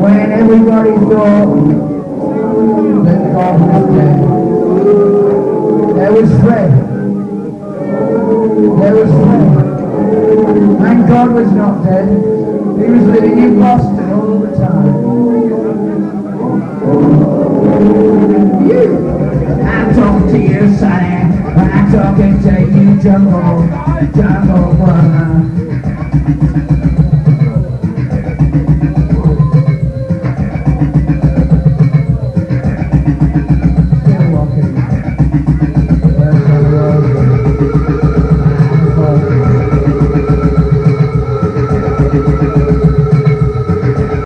when everybody thought that God was dead, there was Fred. There was Fred. And God was not dead. He was living in Boston all the time. You, I'm talking to you, sonny. I'm talking to you, Jumbo.